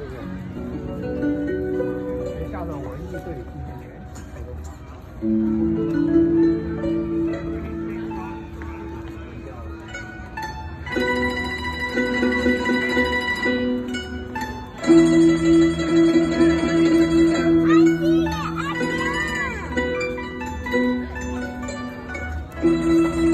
这个学校的文艺队进行联系活动吧。金